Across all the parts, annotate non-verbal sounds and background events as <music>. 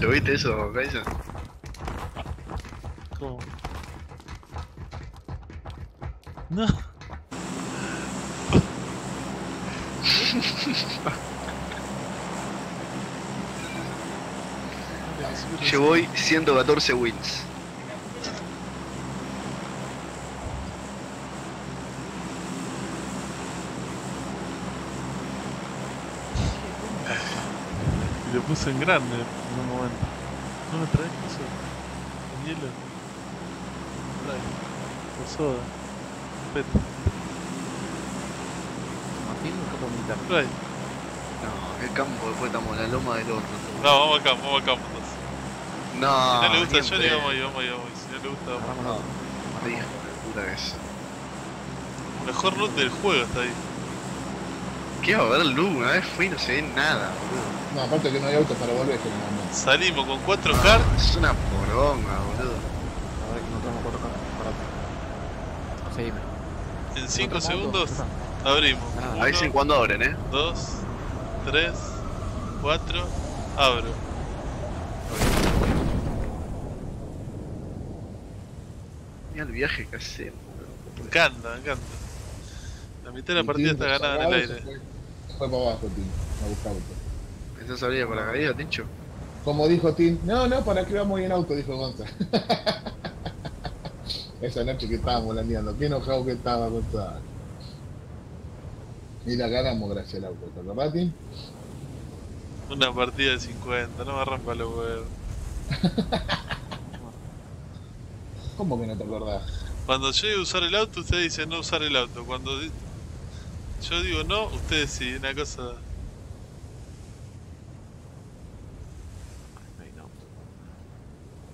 ¿Lo viste eso, Kaiser? ¿Cómo? No. <laughs> Yo voy 114 wins. Y lo puse en grande momento. ¿No me traes eso? ¿Con hielo? Trae. Con soda. Pet. Martín, un campo militar. Trae. No, qué campo, después estamos en la loma del horno. No, vamos acá, vamos acá entonces. No, si no le gusta a Johnny, siempre. vamos ahí, vamos ahí, vamos ahí. Si no le gusta, vamos. No, hijo de puta que es. Mejor loot del juego está ahí. ¿Qué va a haber luz? Una vez fui y no se ve nada, boludo. No, aparte que no hay autos para volver generalmente. Salimos con 4 cartas. Es una poronga, boludo. A ver, encontramos cuatro cartas. Parate. Seguime. En 5 ¿Encontramos segundos abrimos. Ah, Ahí sí cuando abren, eh. 2, 3, 4, abro. Mira el viaje que hacemos, Me boludo. encanta, me encanta. La mitad de la partida está ganada en el aire. Fue, para abajo, Tim. A buscar. ¿Estás salida con la caída, Tincho? Como dijo Tim, no, no, ¿para qué vamos en auto? Dijo Gonza. <laughs> Esa noche que estábamos volaneando, qué enojado que estaba Gonza. Mira, ganamos gracias al auto, ¿te acordás, Tim? Una partida de 50, no me rompa los huevos. <laughs> ¿Cómo que no te acordás? Cuando yo digo usar el auto, ustedes dicen no usar el auto. Cuando yo digo no, ustedes sí, una cosa. Ahí no.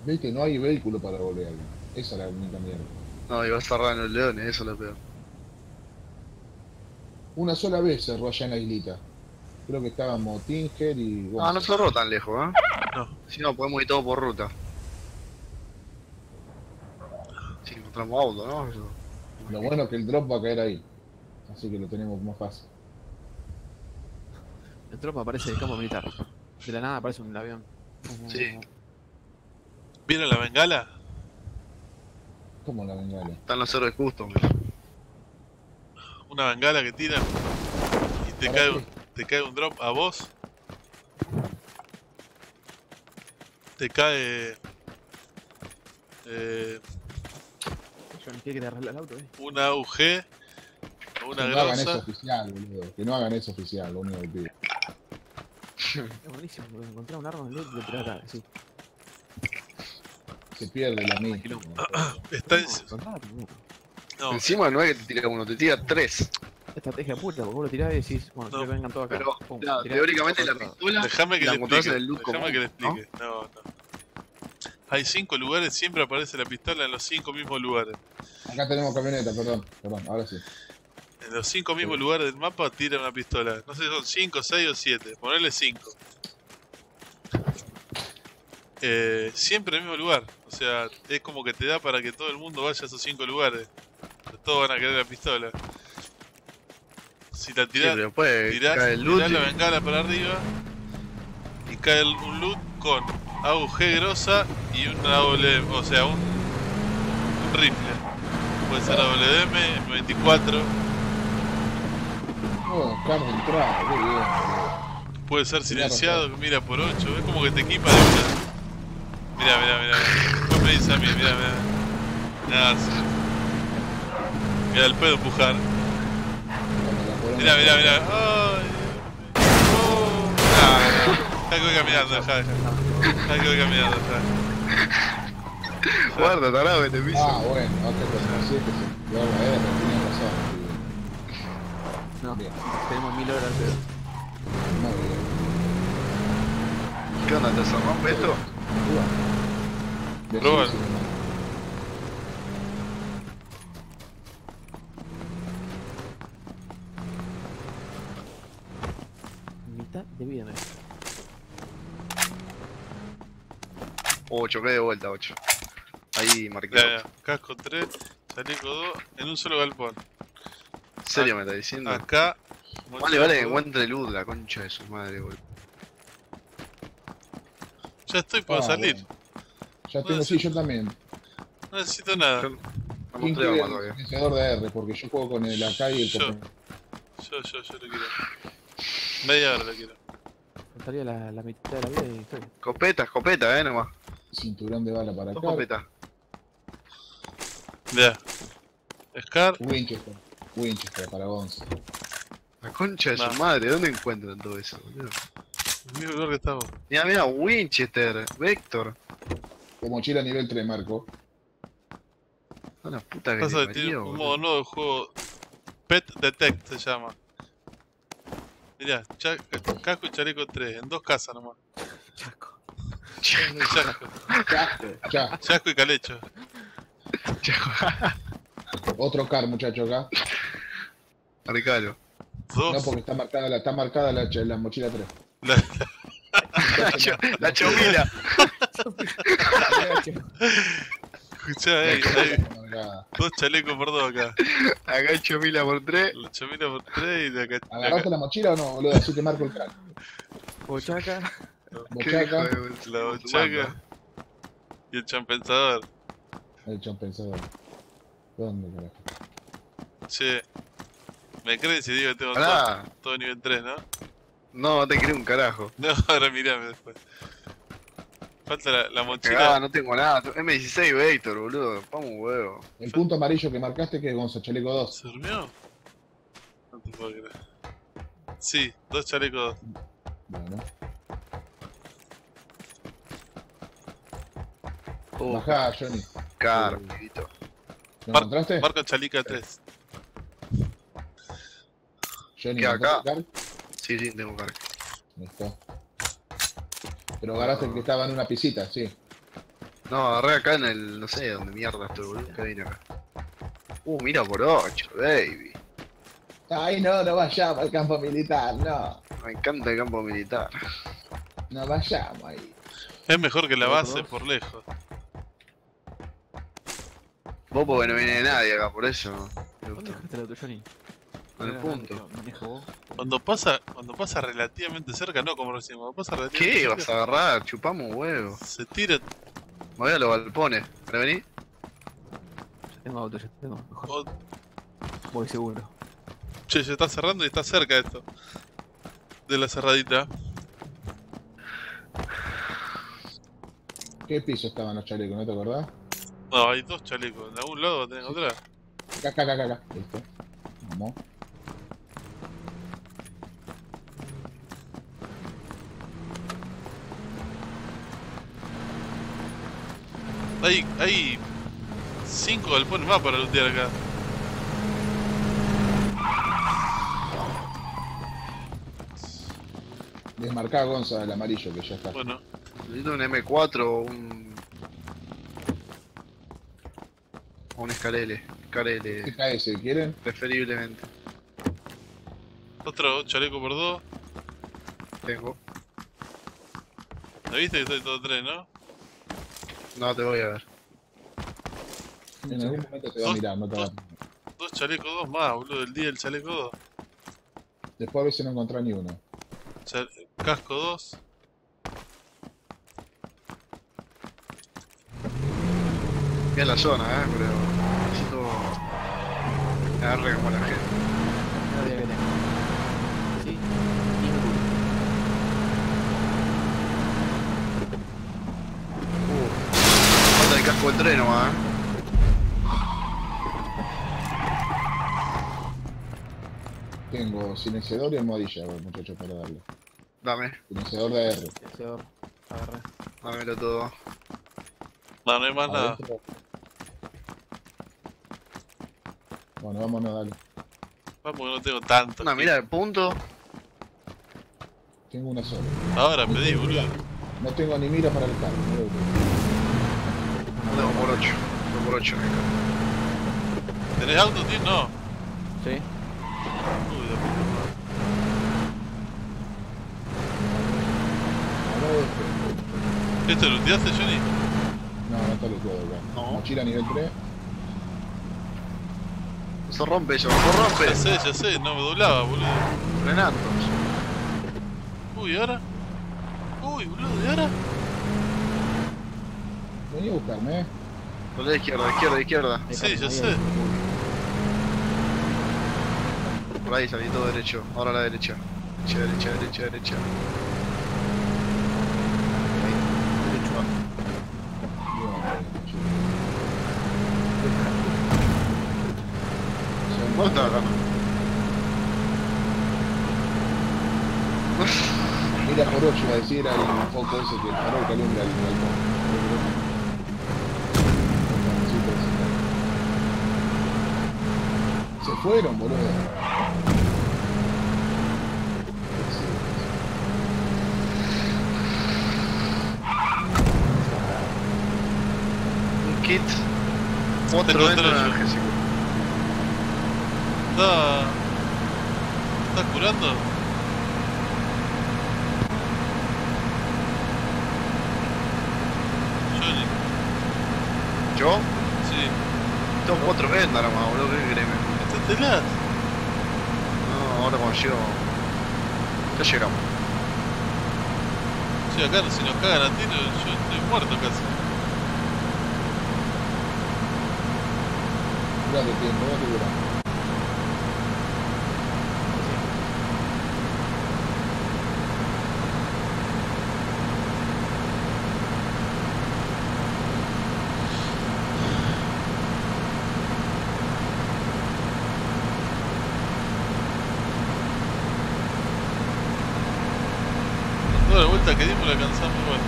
Ves que no hay vehículo para volver. Esa es la única mierda. No, iba a cerrar en los leones, eso es lo peor. Una sola vez cerró allá en la islita. Creo que estábamos Tinger y. Ah, no cerró tan lejos, ¿eh? No. Si no, podemos ir todo por ruta. Si encontramos auto, ¿no? Eso. Lo bueno es que el drop va a caer ahí. Así que lo tenemos más fácil. El tropa aparece del campo militar. De la nada aparece un avión. Sí. ¿Vieron la bengala? ¿Cómo la bengala? Están los héroes custom. Una bengala que tira y te ¿Para cae, un, te cae un drop a vos. Te cae eh, que te el auto, eh. una AUG o una que no hagan eso grosa. oficial, boludo. Que no hagan eso oficial, lo único que pido. Es buenísimo, boludo. Encontrar un arma en loot y lo tiré acá, sí. Se pierde la misma. Quilombo. <clears throat> Está en, No, Encima no es que te tira uno, te tira tres. Estrategia puta, porque vos lo tirás y decís, bueno, No, que vengan todos acá. Pero, Pum, teóricamente la pistola. déjame que que le explique. No, no. Hay cinco lugares, siempre aparece la pistola en los cinco mismos lugares. Acá tenemos camioneta, perdón, perdón, ahora sí. En los cinco mismos lugares del mapa tira una pistola. No sé si son 5, 6 o 7. Ponerle 5. Eh, siempre en el mismo lugar. O sea, es como que te da para que todo el mundo vaya a esos 5 lugares. Todos van a querer la pistola. Si la Sí, tirás, después tirás, cae el loot. tirás la bengala para arriba y cae un loot con AUG grosa y una AWM, o sea, un, un rifle. Puede ser AWM, M24, Oh, carne de entrada, qué bien, boludo. puede ser silenciado, que mira por 8, es como que te equipa de una. Mira, mira, mira. Después me dice a mí, mira, mira. Nada, sí. Mira el pedo empujar. Mira, mira, mira. Ay. Oh. Ah, voy caminando, deja, deja. Deja que voy caminando, deja. Guarda, tarado, que te piso. Ah, bueno, acá con sí, que se la R, tenía razón. No, Bien. tenemos mil horas pedo. Muy bien. ¿Qué onda? ¿Te se rompe esto? Sí. Mitad de vida me 8, que de vuelta, 8. Ahí marqué. Ya, ya. Casco 3, chaleco 2, en un solo galpón. ¿En serio me está diciendo? Acá. Vale, vale, encuentre luz, la concha de su madre, boludo. Ya estoy por Ah, salir. bueno. Ya tengo, sí, yo también. No necesito nada. Yo- No ¿Quién mostré quiere más el todavía. silenciador de R? Porque yo juego con el AK y el Yo. Yo, yo, yo lo quiero. Media hora lo quiero. Faltaría la, la mitad de la vida y estoy. Escopeta, escopeta, eh, nomás. Cinturón de bala para acá. escopetas. Ya. Scar. Winchester. Winchester para Gonza. La concha de No. su madre, ¿dónde encuentran todo eso, boludo? El mismo lugar que estamos. Mira, mira, Winchester, Vector. Con mochila nivel 3, Marco. No, la puta que Pasa tiene un modo nuevo de juego. Pet Detect se llama. Mirá, cha- casco y chaleco 3, en dos casas nomás. Chaco. Chasco, Ya, ya. chasco y calecho. Otro car, muchacho, acá. Marcalo. No, porque está marcada la, está marcada la, la mochila 3. La, La, cho- la chomila. escuchá, hay, hay Marcada. dos chalecos por dos acá. Acá chomila por tres. La chomila por tres y de acá. ¿Agarraste la mochila o no, boludo? Así te marco el car. Bochaca. Bochaca. de- La bochaca y el champensador. El compensador. ¿Dónde, carajo? Che, me crees si digo que tengo todo, todo nivel 3, ¿no? No, te creo un carajo. <laughs> No, ahora mirame después. Falta la, la mochila. No tengo nada. M16 Vector, boludo. Vamos un huevo. El punto amarillo que marcaste que es Gonza, chaleco 2. ¿Se durmió? No te puedo creer. Sí, dos chalecos. Bueno. Oh, Bajá, Johnny. car, pibito. ¿Lo Mar- encontraste? Marco Chalica 3. Johnny, ¿Qué, acá? Sí, sí, tengo car. Ahí está. Pero agarraste el que estaba en una pisita, sí. No, agarré acá en el. No sé dónde mierda estoy, boludo. Que vine acá. Uh, mira por 8, baby. Ay, no, no vayamos al campo militar, no. Me encanta el campo militar. No vayamos ahí. Es mejor que la base por lejos. Vos porque no viene nadie acá, por eso. ¿Dónde dejaste el auto, El punto. Cuando pasa, cuando pasa relativamente cerca, no como recién, cuando pasa relativamente ¿Qué vas cerca, a agarrar? Chupamos un huevo. se tira. Me voy a los galpones. ¿Para venir? Ya tengo auto, ya tengo. Mejor. oh, Voy seguro. che, se está cerrando y está cerca esto. De la cerradita. ¿Qué piso estaban los chalecos? ¿No te acordás? No, hay dos chalecos. En algún lado tenés encontrar. Acá, acá, acá, acá. Listo. Vamos. Hay, hay cinco galpones más para lootear acá. Desmarcá Gonza el amarillo que ya está. Bueno, Necesito un M4 o un. O un Scarele. Scarele, KS, ¿quieren? preferiblemente. otro chaleco por dos. Tengo. ¿Me viste que estoy todo tres, no? No te voy a ver. En algún momento te va a mirar, no te va a... Dos chalecos, dos más, boludo. El día del chaleco dos. Después a veces no encontrás ni uno. Casco dos. Bien la zona, eh, pero. Necesito. Agarre como la gente. Nadie que tengo. Sí. Y me curo. Falta el casco del tren nomás, eh. Tengo silenciador y almohadilla, muchachos, para darle. Dame, Silenciador de R. Deseador. Agarré. dámelo todo. No, no hay más nada. Bueno, vámonos, dale. Vamos que no tengo tanto. Una mira de punto. Tengo una sola. Ahora pedí, boludo. No tengo ni mira para el carro. Mirá lo que- No tengo por 8. Tengo por 8 ¿Tenés auto, tío? No. Sí. Uy, de puta de esto. ¿Esto lo looteaste, Johnny? No, no está luteado acá. No. Mochila nivel 3. Se rompe eso, se rompe. Ya sé, ya sé, no me doblaba, boludo. Frenando. Uy, ¿y ahora? Uy, boludo, ¿y ahora? Vení a buscarme, eh. Por la izquierda, izquierda, izquierda. Sí, ahí, sé. Por ahí salí todo derecho. Ahora a la derecha. Derecha, derecha, derecha, derecha. ¿Dónde está acá? Mira por 8 iba a decir era el foco ese que el farol que alumbra el balcón. Se fueron, boludo. Un kit. Otro dentro del analgésico. Está. ¿Está curando? Johnny, ¿Yo? sí. Tengo cuatro vendas ¿qué querés? No, ahora cuando llego. Ya llegamos. Sí, acá si nos cagan a tiro, yo estoy muerto casi. Date tiempo, date dura. Toda la vuelta que dimos la alcanzamos igual.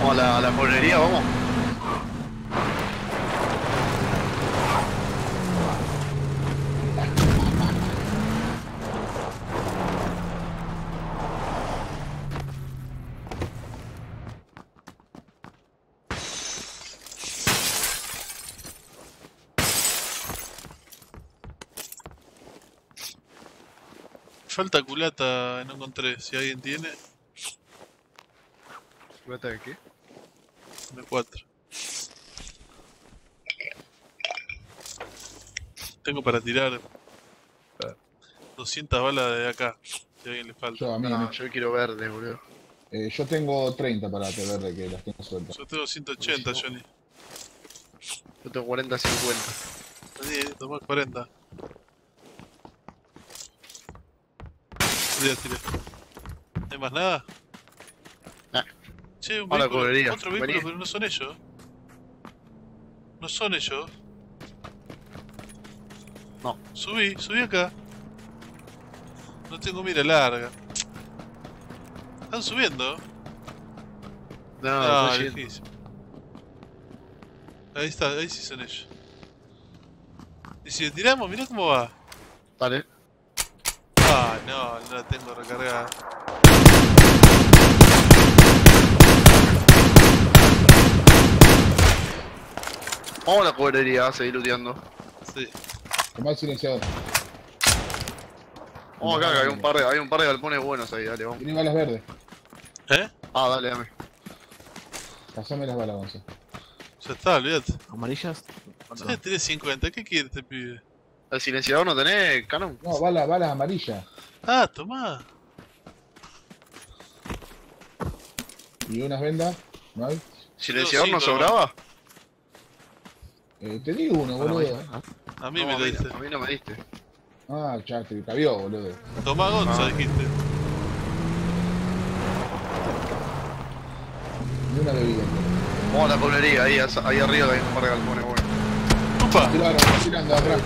Vamos a la, a la correría, vamos. Falta culata, no encontré. Si alguien tiene, ¿Plata de qué? de 4. Tengo para tirar 200 balas de acá. Si a alguien le falta. Yo a mí, No, no. yo quiero verde, boludo. Eh, yo tengo 30 para te verde que las tengo sueltas. Yo tengo 180, Johnny. Yo tengo 40, 50. Vení, tomá 40. ¿No hay más nada? Nah. Che, un A la vehículo, otro vehículo, pero no son ellos. No son ellos. No. Subí, subí acá. No tengo mira larga. Están subiendo. No, Ah, lejísimo. Ahí está, ahí sí son ellos. Y si le tiramos, mirá cómo va. Dale. No, no la tengo recargada. Vamos a la correría a seguir looteando. Sí. Tomá el silenciador. Vamos acá, que hay un par de, hay un par de galpones buenos ahí, dale, vamos. Tiene balas verdes. ¿Eh? Ah, dale, dame. Pasame las balas, Gonzalo. Ya está, olvídate. Amarillas. Ya tenés 50, ¿qué quiere este pibe? ¿El silenciador no tenés, Canon? No, balas, balas amarillas. Ah, tomá. Y unas vendas. ¿No hay? ¿Silenciador no cinco, sobraba? Eh, te di uno, boludo. A mí No, me a, lo mí, diste. a mí no me diste. Ah, ya te cabió, boludo. Tomá Gonza, Ah. dijiste. Ni una bebida. Vamos a la correría, ahí, ahí arriba hay un par de galpones buenos. ¡Upa! Tiraron, tirando atrás.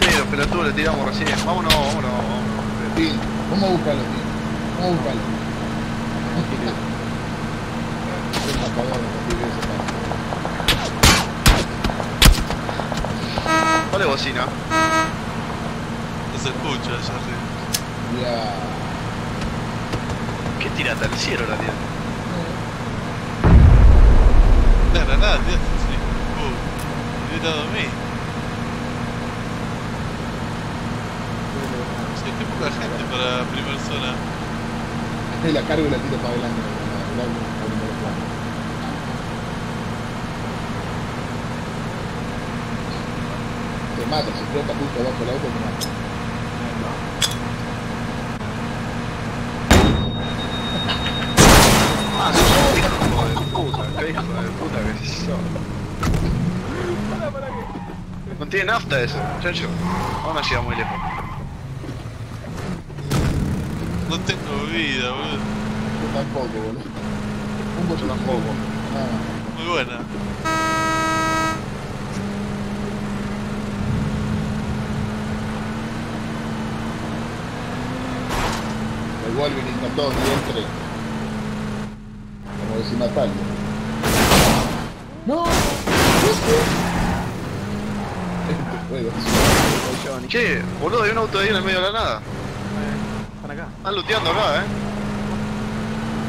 Sí, los pelotudos le tiramos recién. Vámonos, vámonos, Tim, vamos a buscarlo, Tim. Vamos a buscarlo. Dale bocina. No se escucha allá arriba. Ya. ¿Qué tira terciero la tiene? La granada, tío. Sí. Uh, a mí. viste poca gente para primera zona. Este y la cargo y la tiro para adelante. Te mata, se explota justo abajo del auto, te mata. <laughs> Ah, hijo de puta, hijo de puta que sos. No tiene nafta eso, chancho. No me ha llegado muy lejos. No tengo vida, boludo. Yo tampoco, boludo. Un botín. tampoco. Ah, Muy buena. el Wolverine intentó ni entre. Como decir Natalia. ¡No! Este juego es Voy Johnny. Che, boludo, hay un auto ahí en el medio de la nada. Están looteando acá, eh.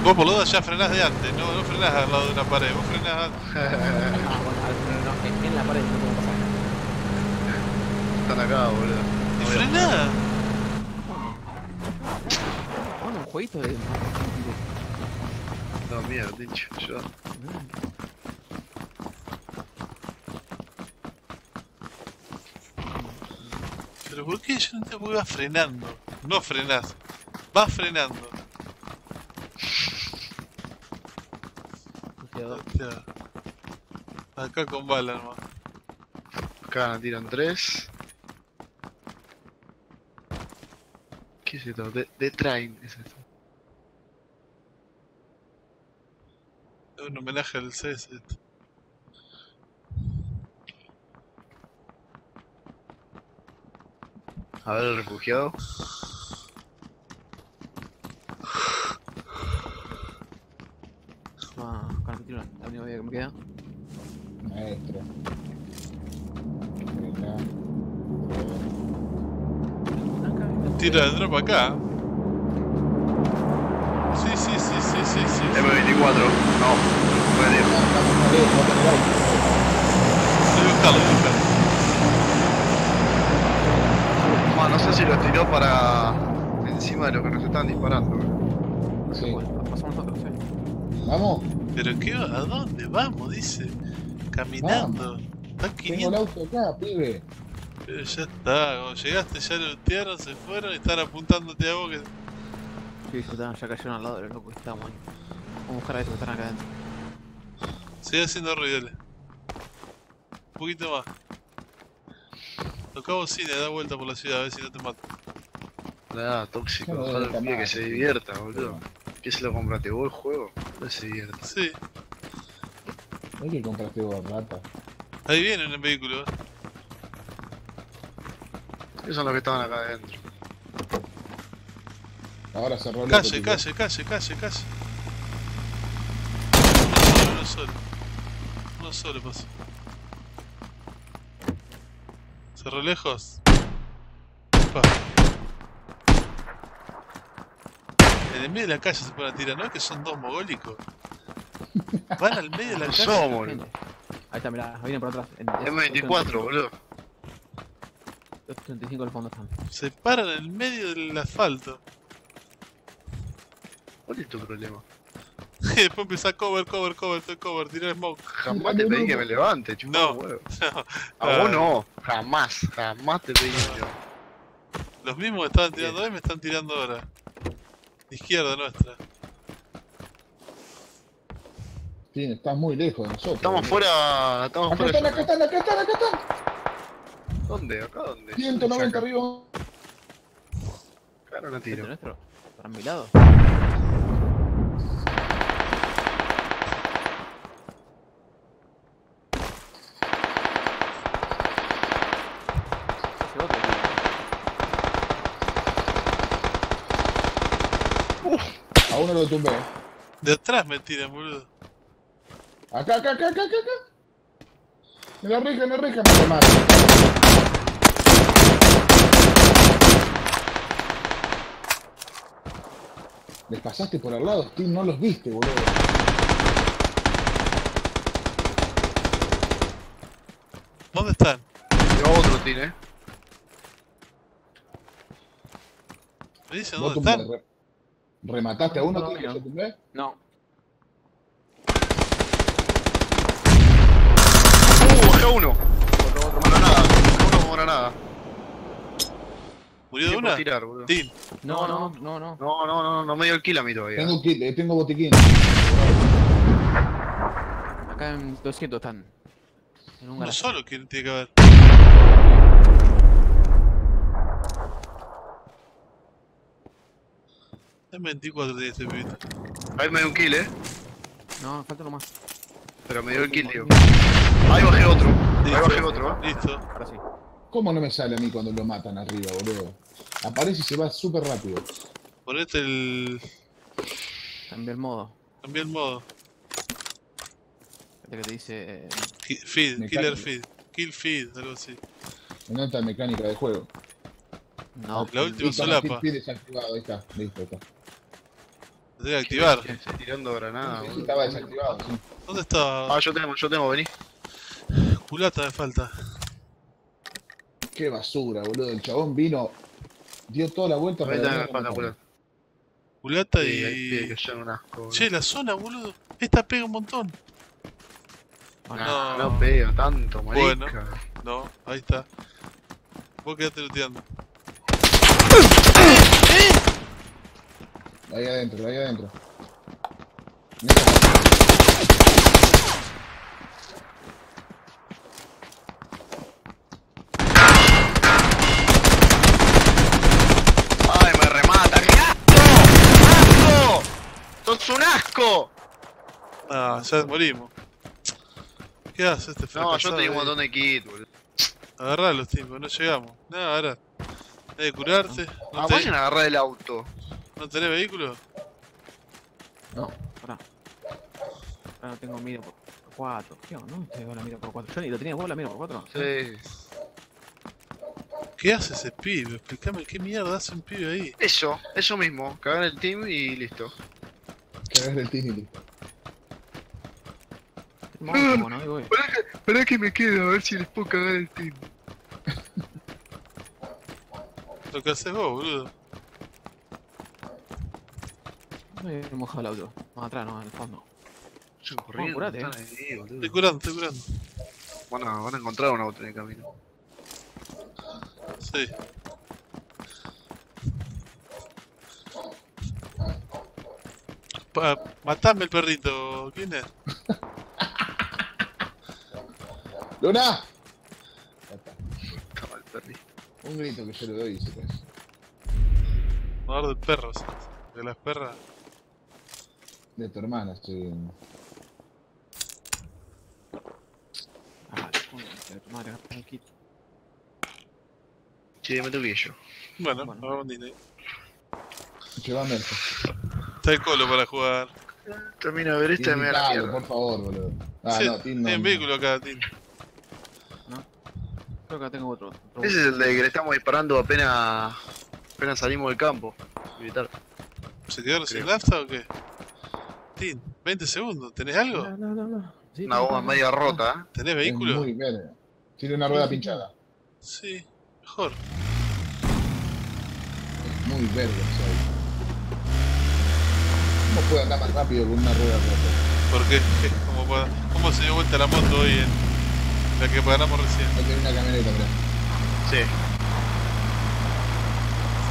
Vos boludo ya frenás de antes, no, no frenás al lado de una pared, vos frenás antes. <laughs> Ah, bueno, al- no, no, en, en la pared no puedo pasar. Están acá, boludo. ¡Y No voy a- frenás! Bueno, un jueguito de. No, mierda, tincho. Yo. Pero ¿por qué yo no por qué vas frenando? No frenás, vas frenando. Hostia. Acá con bala nomás. Acá tiran tres. ¿Qué es esto? De, de train es esto. Es un homenaje al CS. esto. A ver el refugiado. Ah, con el tiro, la única vida que me queda. Maestro. Tira el drop acá. Sí, sí, sí, sí, sí, sí. M24. No. Voy a buscarlo, a buscarlo. Ah, no sé si los tiró para encima de lo que nos están disparando. Sí. pasamos nosotros, eh. Vamos, Pero qué, ¿a dónde vamos? Dice. Caminando. Está tengo el 500. auto acá, pibe. Pero ya está, cuando llegaste ya lo lootearon, se fueron y están apuntándote a vos que... Sí, disfrutaron, ya cayeron al lado de los locos que estábamos ahí. Vamos a buscar a estos que están acá adentro. Sigue haciendo ruido, dale. Un poquito más. Toca bocina, da vuelta por la ciudad a ver si no te mata. Nada, tóxico. Ojalá el que se divierta, boludo. ¿Qué se lo compraste vos el juego? Se divierta. Sí, Hay que compraste vos, rata. ahí vienen en el vehículo. Esos son los que estaban acá adentro. Ahora cerró el Calle, auto, calle, calle, calle, calle. Uno solo, uno solo. Uno solo pasó. Cerró lejos. En el medio de la calle se ponen a tirar, ¿no? Es que son dos mogólicos. <laughs> Van al medio de la calle. somos. Ahí está, mirá, vienen por atrás. En, M24, boludo. Los 35 del fondo están. Se paran en el medio del asfalto. ¿Cuál es tu problema? <laughs> Y después empieza cover, cover, cover, estoy cover, tirar smoke. Jamás te pedí que me levante, chupa No. huevo. <laughs> No. A vos no, jamás, jamás te pedí que me levante. Los mismos que estaban tirando hoy me están tirando ahora. Izquierda nuestra. Sí, estás muy lejos de nosotros. Estamos fuera, estamos Acá fuera. están, acá están, acá están, acá están. ¿Dónde? ¿Acá dónde? 190 Saca. arriba. Claro, no ¿Este tiro. nuestro? ¿Para mi lado? Uno lo tumbé. De atrás me tiran, boludo. Acá, acá, acá, acá, acá, acá. En la reja, en la reja, me mata. Les pasaste por al lado, Steve, no los viste, boludo. ¿Dónde están? Lleva otro tiro, eh. Me dicen Vos dónde están. Re- remataste a uno, no. yo tumbé. No, Uh, bajé uno. Otro, otro, granada. Uno como granada. ¿Murió de una? tirar, boludo. Tin. no, no, no, no. No, no, no, no me dio el kill a mí todavía. Tengo kit, eh, tengo botiquín. Acá en 200 están. En un Uno solo que tiene que haber. M24 tiene este pibito. Ahí me dio un kill, eh. No, falta uno más. Pero me dio el kill, tío. Ahí bajé otro. Ahí bajé otro, eh. Listo. Ahora sí. ¿Cómo no me sale a mí cuando lo matan arriba, boludo? Aparece y se va súper rápido. Ponete el. Cambié el modo. Cambia el modo. Este que te dice. eh, Feed, killer feed. Kill feed, algo así. En alta mecánica de juego. no, La última solapa. Kill Feed desactivado, ahí está. Listo, está. Lo tengo que activar. Estoy tirando granada, boludo. estaba desactivado, sí. ¿Dónde está? Ah, yo tengo, yo tengo, vení. Culata me falta. Qué basura, boludo. El chabón vino, dio toda la vuelta Ahí para también me falta, boludo. Culata Sí, ahí pide y. que sea un asco. boludo. Che, la zona, boludo. Esta pega un montón. No, No. no pega tanto, marica. Bueno. No, ahí está. Vos quedate looteando. Ahí adentro, ahí adentro. ¡Ay, me remata! ¡Qué asco! ¡Asco! ¡Sos un asco! Ah, ya morimos. ¿Qué hace este No, yo tenía un montón de kit, boludo. Agarrá los tipos, no llegamos. No, ahora. Hay que curarte. ¿No, Ah, te- vayan a agarrar el auto. ¿No tenés vehículo? no, pará. Ahora no tengo mira por 4. ¿Qué onda? ¿No tengo la mira por 4? Yo ni lo tenía vos la mira por 4. Sí. ¿Qué hace ese pibe? Explícame qué mierda hace un pibe ahí. Eso, eso mismo. Cagar el team y listo. Que agarre el Tini. Como, ¿no? Ahí voy. Esperá que me quede a ver si les puedo cagar el team. Lo que haces vos, boludo. Me he mojado el auto. Más atrás, no, en el fondo. Yo corriendo, curate, eh. ahí. Estoy curando, estoy curando. Van a, van a encontrar un auto en el camino. Sí. Pa matame el perrito. ¿Quién es? <laughs> ¡Luna! El perrito. Un grito que yo le doy y se cae. Jugador de perros. De las perras. De tu hermana, estoy. Ah, coño, de tu madre, kit. Sí, me toqué yo. Bueno, Bueno. vamos Disney. Llévame esto. Está el colo para jugar. Termino de ver esta me da la Invitalo, mierda. por favor, boludo. Ah, sí, no, Tim no. vehículo acá, Tim. Creo que acá tengo otro. otro Ese es el de que le estamos disparando apenas, apenas salimos del campo. Militar. ¿Se quedaron sin Creo. nafta o qué? Tim, 20 segundos. ¿Tenés algo? No, no, no, no. Sí, Una acá. media rota, ¿Tenés Es vehículo? muy verga. Tiene una rueda pinchada. Sí, mejor. Es muy verga eso ahí. ¿Cómo puede andar más rápido con una rueda rota? Porque, <laughs> ¿cómo, pueda- ¿cómo se dio vuelta la moto hoy en la que paramos recién? No tiene una camioneta, mirá. ¿eh? Sí.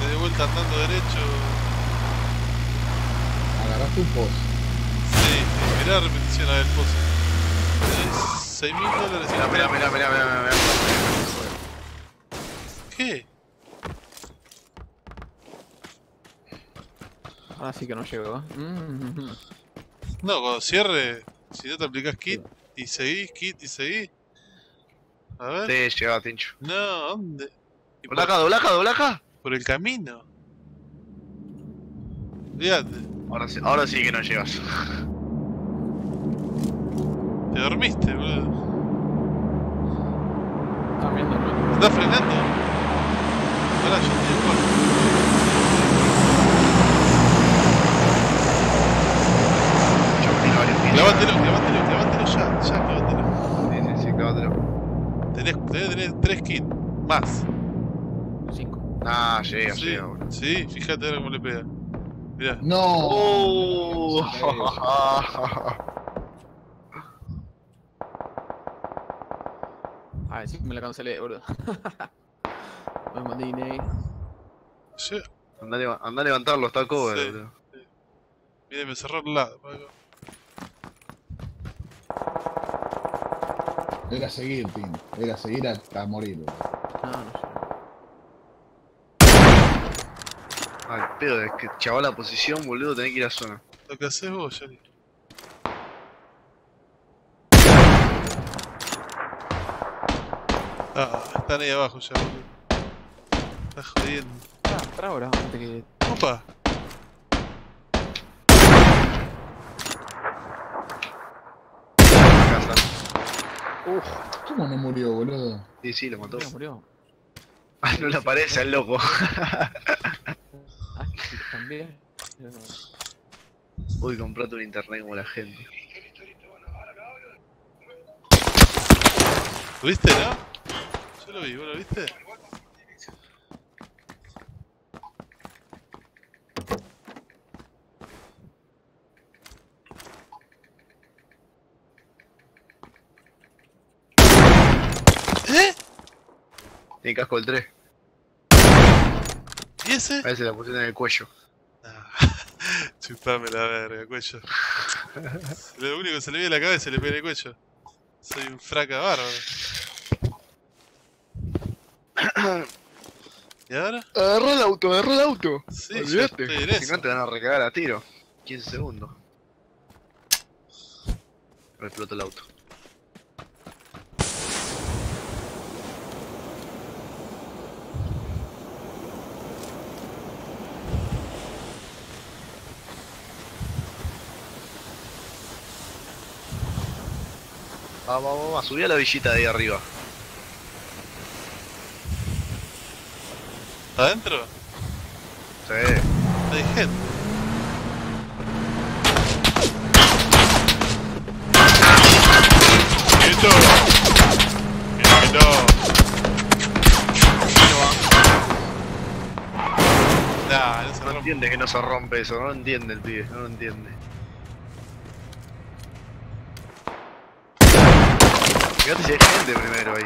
Se dio vuelta andando derecho. Agarraste un post. Mirá la repetición a ver, pozo. Tenés 6 mil dólares mira, el- mira, mira, mira, mira. ¿Qué? Ahora sí que no llego, ¿eh? Mm, No, cuando cierre, si no te aplicás kit y seguís, kit y seguís. A ver. Sí, llegaba, Tincho. No, ¿dónde? Dobla acá, dobla acá, dobla acá. por el camino. Fíjate, Ahora sí, ahora sí que no llegas. Te dormiste, boludo. El otro. ¿Estás frenando? Pará, yo estoy. Yo varios kills. Clavátelo, clavátelo, clavátelo ya, ya, clavátelo. Sí, sí, sí, clávatelo. Tenés, tenés, tenés 3 kits más. Cinco. Ah, llega, Sí, llega, boludo. sí, fíjate ahora cómo le pega. Mirá. No. Oh. <laughs> <laughs> A ver, sí me la cancelé, boludo. <laughs> Me mandé. Yo, Andá, a leva- andá a levantarlo, está cover, Sí. boludo. mira, me cerró el lado. para acá. Era seguir, Tim. Era seguir hasta morir. boludo. No, no sé. Al pedo, es que chaval la posición, boludo, tenés que ir a zona. Lo que haces vos, Johnny. Ah, están ahí abajo ya, boludo. Estás jodiendo. Ah, para ahora, antes que. Opa. Casa. Uf, ¿Cómo no murió, boludo? sí, sí, lo mató. Murió, murió. <laughs> Ah, no le aparece al loco. Ah, sí, también. No- Uy, comprate un internet como la gente. ¿Lo viste, no? Yo lo vi, ¿vos lo viste? ¿Eh? Tiene casco el 3. ¿Y ese? A veces la pusieron en el cuello. Ah, <laughs> chupame la verga, cuello. <laughs> Lo único que se le ve la cabeza le pega el cuello. Soy un fraca bárbaro. ¿Y ahora? Agarró el auto, agarró el auto. Sí, Olvídate. Si no te van a recagar a tiro. 15 segundos. Me explotó el auto. Vamos, vamos, vamos, subí a la villita de ahí arriba. ¿Adentro? Sí. Hay gente. ¡Quieto! ¡Quieto! Nah, no se No rompe. entiende que no se rompe eso, no lo entiende el pibe, no lo entiende. Fíjate si hay gente primero ahí.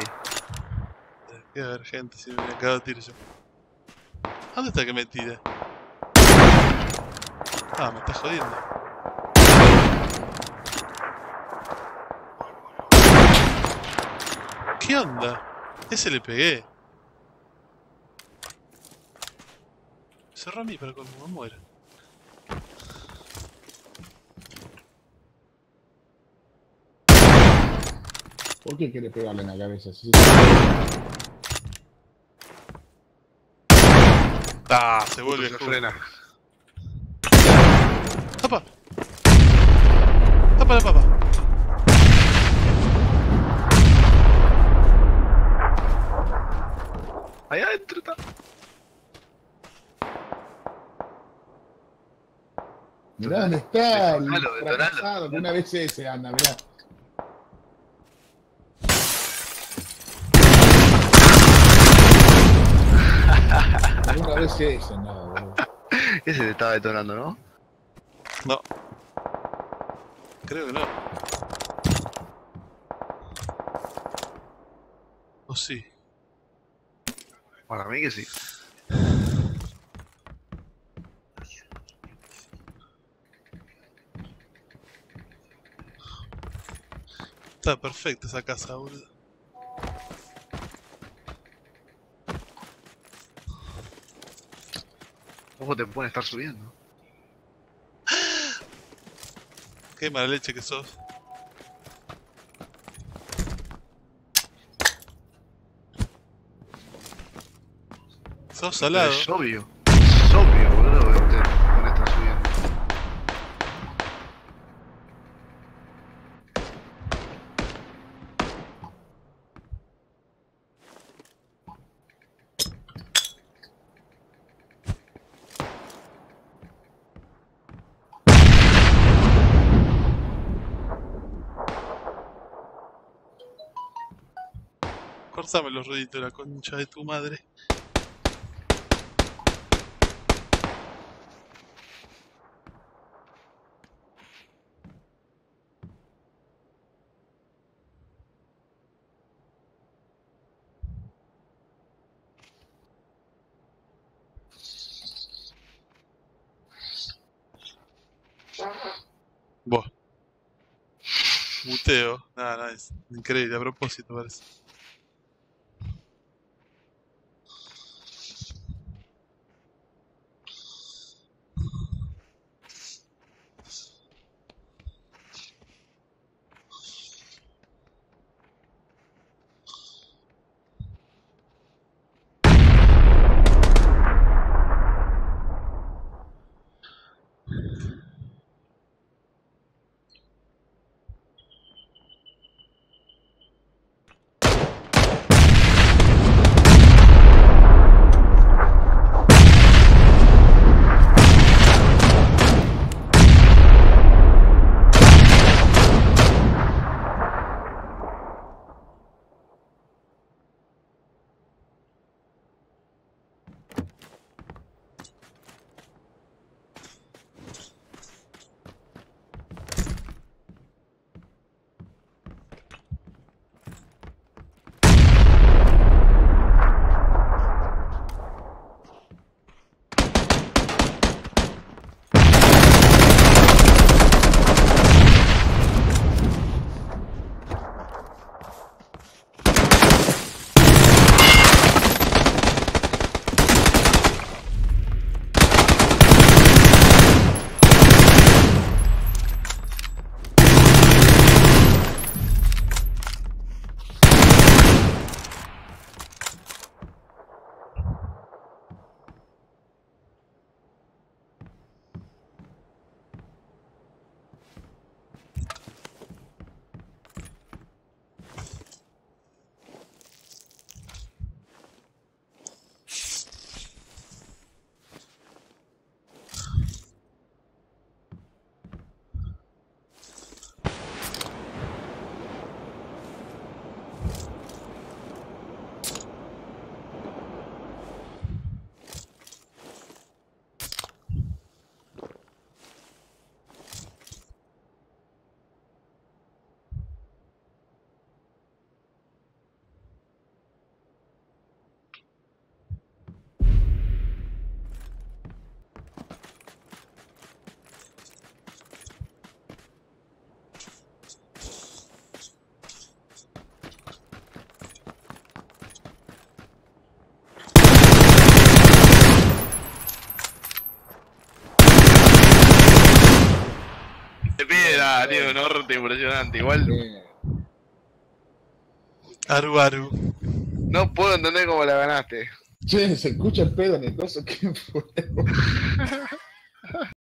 Debe haber gente si me hubiera cagado a tiro yo. ¿Dónde está que me? Ah, me está jodiendo. ¿Qué onda? Ese le pegué. Cerró a mí para me muera. ¿Por qué quiere pegarle en la cabeza? Ah, se vuelve Se frena. ¡Apa! ¡Apa la papa! Ahí adentro está. Mirá dónde está el Detonalo, detonalo. una vez ese anda, mirá. Vez ese andaba, boludo. <laughs> Ese te estaba detonando, ¿no? No. Creo que no. O sí. Para mí que sí. Está perfecta esa casa, boludo. Ojo, te pueden estar subiendo. <gasps> Qué mala leche que sos. Sos salado. Es obvio. Es obvio, boludo, que te pueden estar subiendo. Cortame los ruiditos la concha de tu madre. Vos. Muteo. Nada, nada, es increíble, a propósito parece. De piedra, tío, norte impresionante. Igual. Aru Aru. no puedo entender cómo la ganaste. Che, se escucha el pedo en el coso. ¿Qué fue?